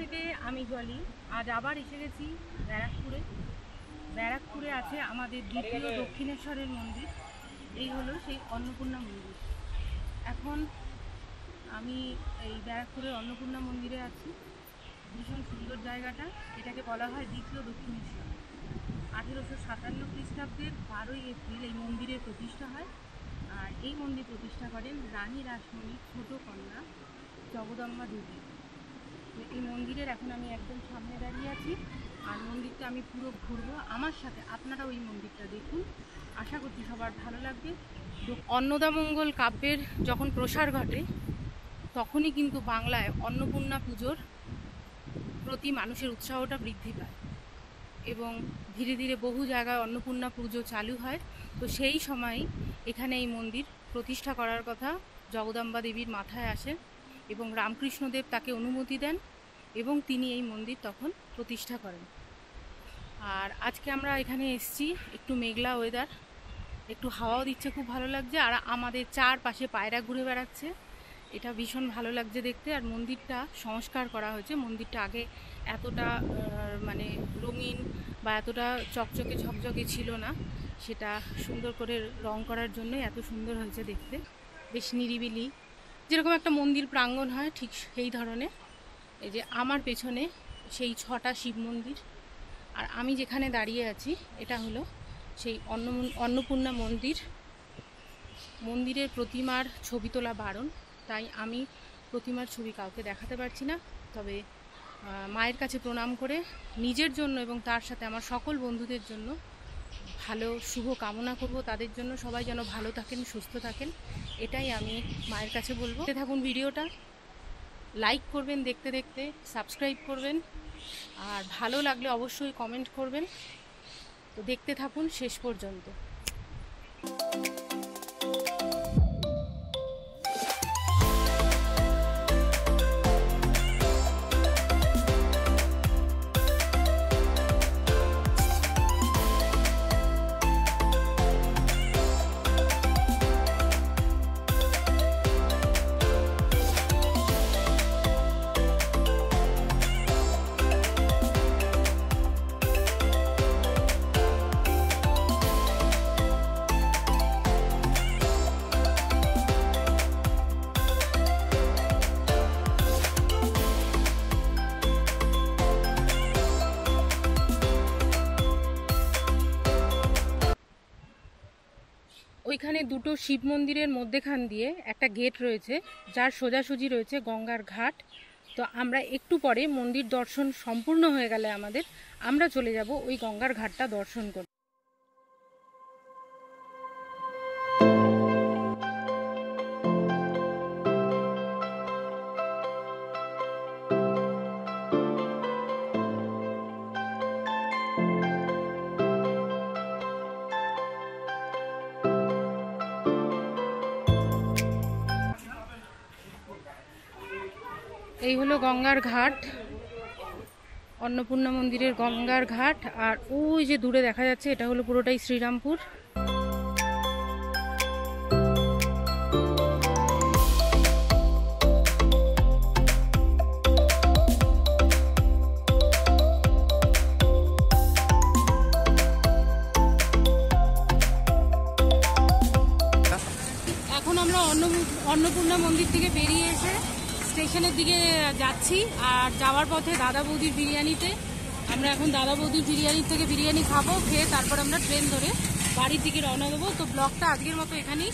থেকে আমি জলি, আজ আবার এসে গেছি ব্যারাকপুরে। ব্যারাকপুরে আছে আমাদের দ্বিতীয় দক্ষিণেশ্বরের মন্দির। এই হলো সেই অন্নপূর্ণা মন্দির। এখন আমি এই ব্যারাকপুরের অন্নপূর্ণা মন্দিরে আছি। ভীষণ সুন্দর জায়গাটা। এটাকে বলা হয় দ্বিতীয় দক্ষিণেশ্বর। আঠেরোশো সাতান্ন খ্রিস্টাব্দের বারোই এপ্রিল এই মন্দিরের প্রতিষ্ঠা হয়। আর এই মন্দির প্রতিষ্ঠা করেন রানী রাসমণির ছোট কন্যা জগদম্বা দেবী। এই মন্দিরের এখন আমি একদম সামনে দাঁড়িয়ে আছি। আর মন্দিরটা আমি পুরো ঘুরবো আমার সাথে। আপনারাও এই মন্দিরটা দেখুন। আশা করছি সবার ভালো লাগবে। অন্নদামঙ্গল কাব্যের যখন প্রসার ঘটে, তখনই কিন্তু বাংলায় অন্নপূর্ণা পুজোর প্রতি মানুষের উৎসাহটা বৃদ্ধি পায়। এবং ধীরে ধীরে বহু জায়গায় অন্নপূর্ণা পুজো চালু হয়। তো সেই সময় এখানে এই মন্দির প্রতিষ্ঠা করার কথা জগদম্বা দেবীর মাথায় আসে এবং রামকৃষ্ণদেব তাকে অনুমতি দেন। এবং তিনি এই মন্দির তখন প্রতিষ্ঠা করেন। আর আজকে আমরা এখানে এসেছি, একটু মেঘলা ওয়েদার একটু হাওয়াও দিচ্ছে, খুব ভালো লাগছে, আর আমাদের চারপাশে পায়রা ঘুরে বেড়াচ্ছে। এটা ভীষণ ভালো লাগছে দেখতে, আর মন্দিরটা সংস্কার করা হয়েছে। মন্দিরটা আগে এতটা মানে রঙিন বা এতটা চকচকে ঝকঝকে ছিল না। সেটা সুন্দর করে রং করার জন্য এত সুন্দর হয়েছে দেখতে। বেশ নিরিবিলি। যেরকম একটা মন্দির প্রাঙ্গণ হয়, ঠিক সেই ধরনের। এই যে আমার পেছনে সেই ছটা শিব মন্দির। আর আমি যেখানে দাঁড়িয়ে আছি, এটা হলো সেই অন্ন অন্নপূর্ণা মন্দির। মন্দিরের প্রতিমার ছবি তোলা বারণ। তাই আমি প্রতিমার ছবি কাউকে দেখাতে পারছি না। তবে মায়ের কাছে প্রণাম করে নিজের জন্য এবং তার সাথে আমার সকল বন্ধুদের জন্য ভালো শুভ কামনা করব। তাদের জন্য সবাই যেন ভালো থাকেন, সুস্থ থাকেন, এটাই আমি মায়ের কাছে বলব। থাকুন ভিডিওটা। লাইক করবেন, দেখতে দেখতে সাবস্ক্রাইব করবেন। আর ভালো লাগলে অবশ্যই কমেন্ট করবেন। তো দেখতে থাকুন শেষ পর্যন্ত। ওইখানে দুটো শিব মন্দিরের মধ্যেখান দিয়ে একটা গেট রয়েছে, যার সোজাসুজি রয়েছে গঙ্গার ঘাট। তো আমরা একটু পরে মন্দির দর্শন সম্পূর্ণ হয়ে গেলে আমাদের, আমরা চলে যাব ওই গঙ্গার ঘাটটা দর্শন করতে। এই হলো গঙ্গার ঘাট, অন্নপূর্ণা মন্দিরের গঙ্গার ঘাট, আর ওই যে দূরে দেখা যাচ্ছে, এটা হলো পুরোটাই শ্রীরামপুর। এখন আমরা অন্ন অন্নপূর্ণা মন্দির থেকে বেরিয়ে এসে স্টেশনের দিকে যাচ্ছি, আর যাওয়ার পথে দাদা বৌদির বিরিয়ানিতে আমরা এখন দাদা বৌদির বিরিয়ানির থেকে বিরিয়ানি খাব, খেয়ে তারপর আমরা ট্রেন ধরে বাড়ির দিকে রওনা দেবো তো ব্লগটা আজকের মতো এখানেই।